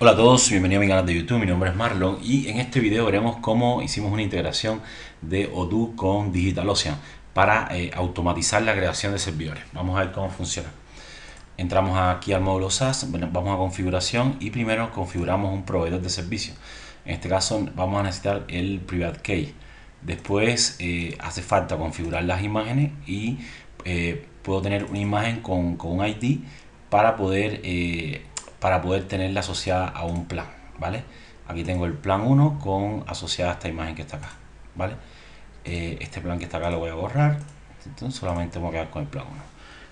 Hola a todos, bienvenidos a mi canal de YouTube, mi nombre es Marlon y en este video veremos cómo hicimos una integración de Odoo con DigitalOcean para eh, automatizar la creación de servidores. Vamos a ver cómo funciona. Entramos aquí al módulo SaaS, vamos a configuración y primero configuramos un proveedor de servicio. En este caso vamos a necesitar el Private Key. Después eh, hace falta configurar las imágenes y eh, puedo tener una imagen con, con un ID para poder para poder tenerla asociada a un plan, ¿vale? Aquí tengo el plan 1 con asociada a esta imagen que está acá, ¿vale? Eh, este plan que está acá lo voy a borrar, entonces solamente voy a quedar con el plan 1.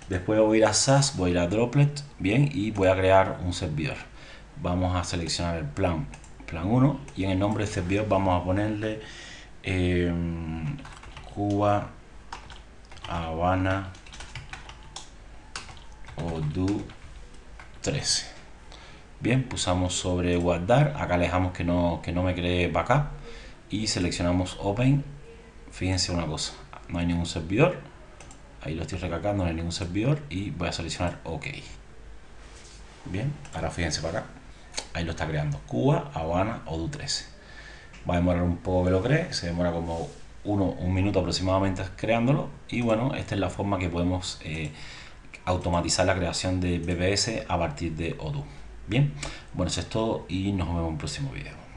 Después voy a ir a SAS, voy a ir a Droplet, bien, y voy a crear un servidor. Vamos a seleccionar el plan, plan 1, y en el nombre del servidor vamos a ponerle em, Cuba, Habana, Odoo 13 Bien, pulsamos sobre guardar, acá le dejamos que no, que no me cree backup y seleccionamos Open. Fíjense una cosa, no hay ningún servidor, ahí lo estoy recalcando, no hay ningún servidor y voy a seleccionar OK. Bien, ahora fíjense para acá, ahí lo está creando Cuba, Habana, Odoo 13. Va a demorar un poco que lo cree, se demora como uno, un minuto aproximadamente creándolo y bueno, esta es la forma que podemos eh, automatizar la creación de BBS a partir de Odoo. Bien, bueno, eso es todo y nos vemos en un próximo video.